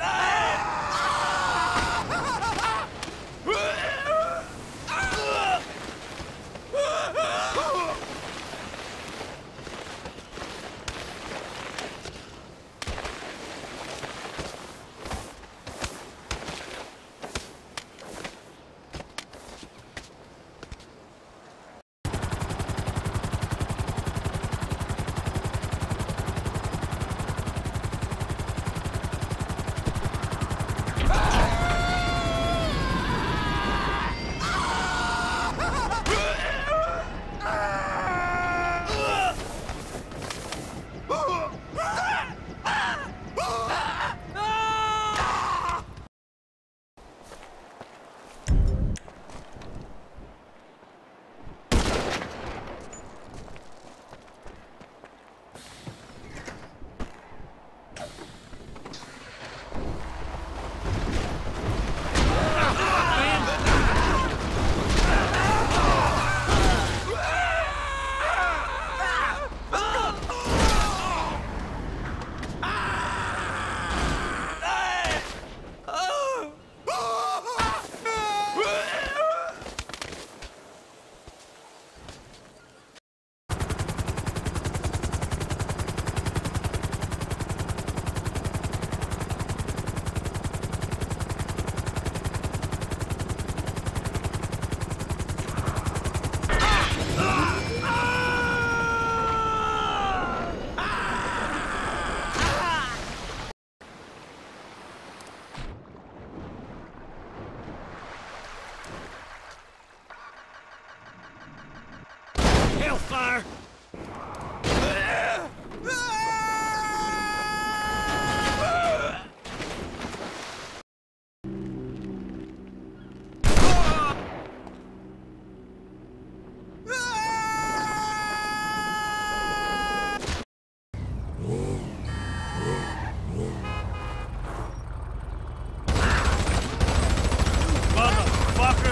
Ah! hellfire! Motherfucker!